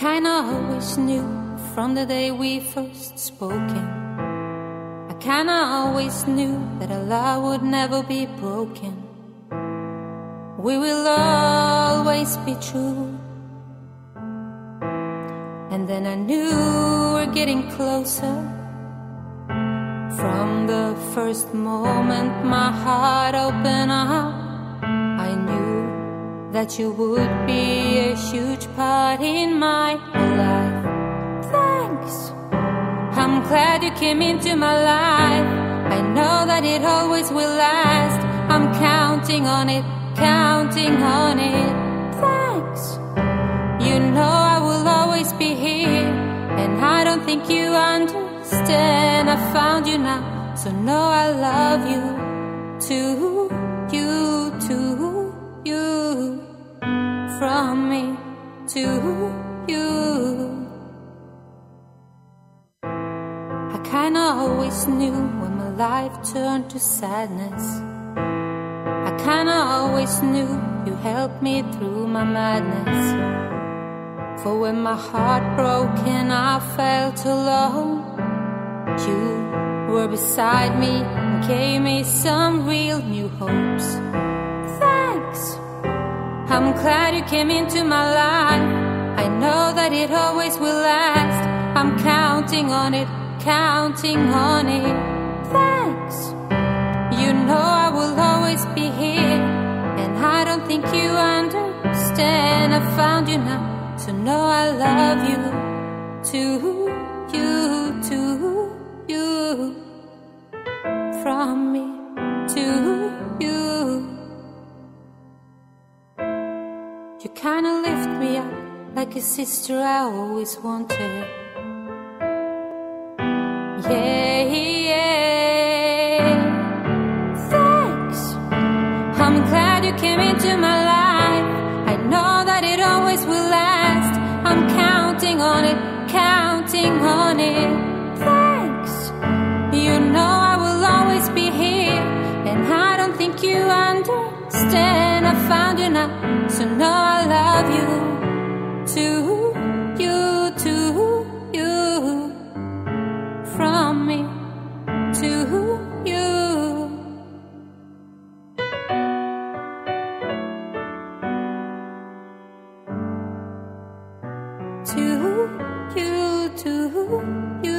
kinda always knew from the day we first spoken. I kinda always knew that our love would never be broken. We will always be true. And then I knew we're getting closer. From the first moment my heart opened up, that you would be a huge part in my life. Thanks. I'm glad you came into my life. I know that it always will last. I'm counting on it, counting on it. Thanks. You know I will always be here, and I don't think you understand. I found you now, so know I love you too, from me to you. I kinda always knew when my life turned to sadness. I kinda always knew you helped me through my madness. For when my heart broke and I felt alone, you were beside me and gave me some real new hopes. Thanks. I'm glad you came into my life. I know that it always will last. I'm counting on it, counting on it. Thanks. You know I will always be here, and I don't think you understand. I found you now, so know I love you To you to you from me You kinda lift me up like a sister I always wanted. Yeah, yeah. Thanks. I'm glad you came into my life. I know that it always will last. I'm counting on it, counting on it. Thanks. You know I will always be here, and I don't think you understand. Found you now, so know I love you too, you too, you from me to you. To you, to you.